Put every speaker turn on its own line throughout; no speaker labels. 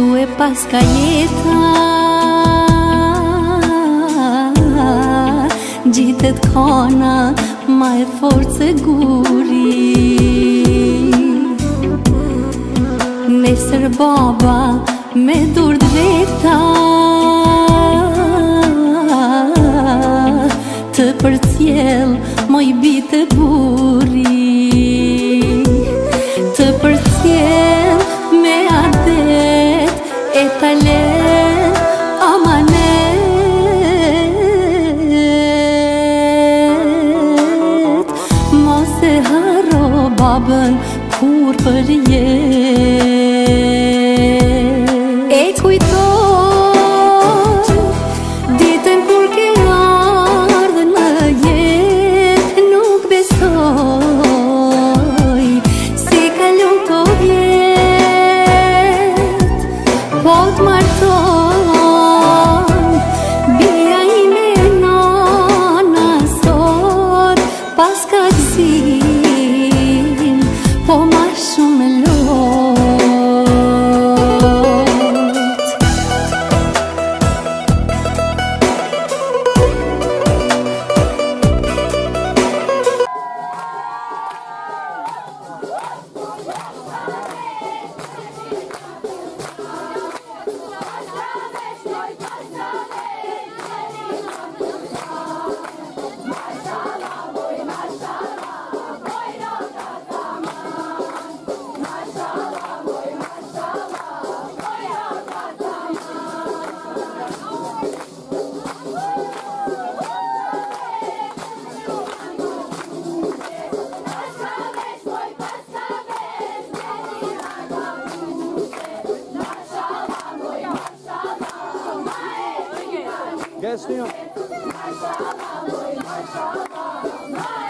tu e pas ka jeta Gjitet kona ma e forë se guri Nesër baba me dur dreta Të për cjel moj bitë e buri это лето. ¡Gracias! Maşallah, maşallah, maşallah.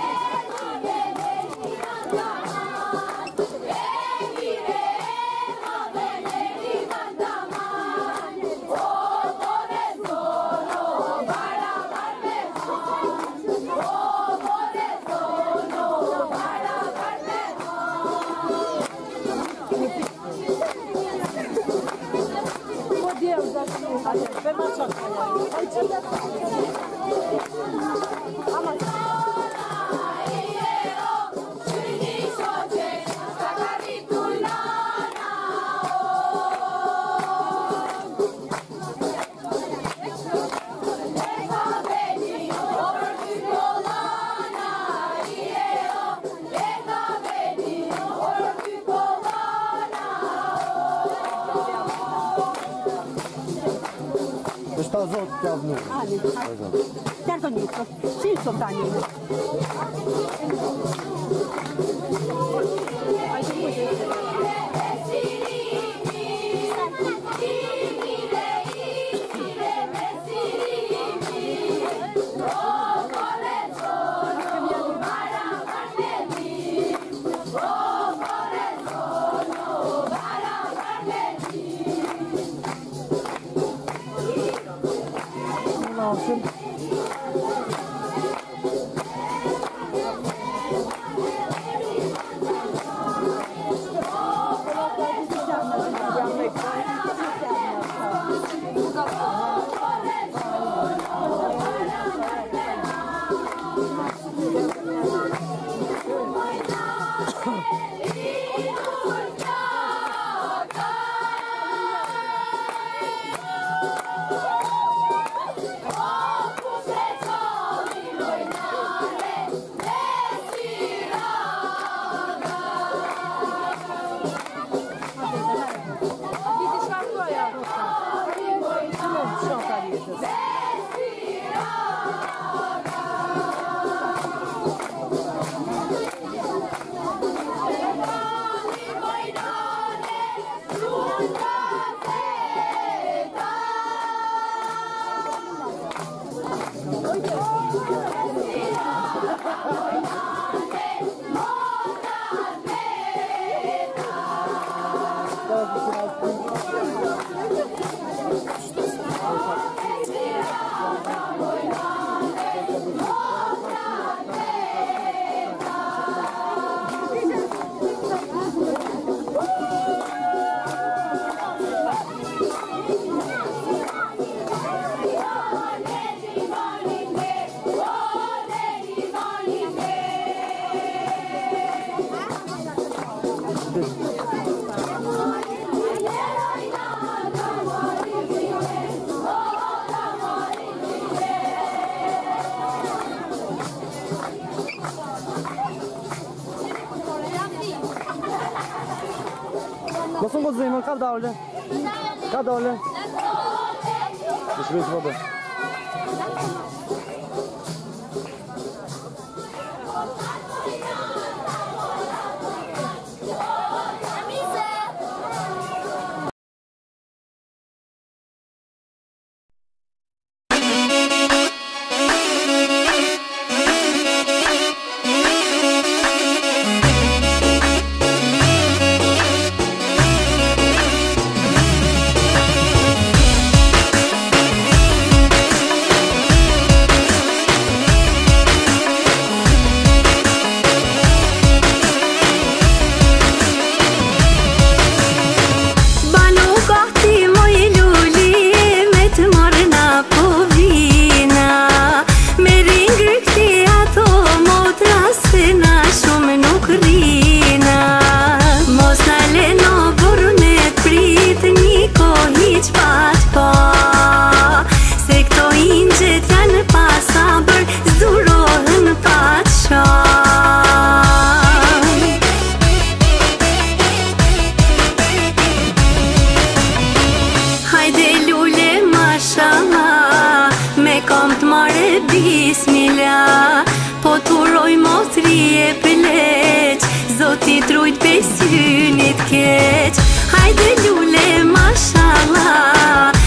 ありがとう。Азот говно. Chiar con nisso. Sì, soltanto. Hai Thank you. Nasıl bozayım? Kal da öyle. Kal da öyle. Nasıl bozayım? ismila Po të mos motri e pleq Zoti trujt pesynit keq Hajde ljule mashallah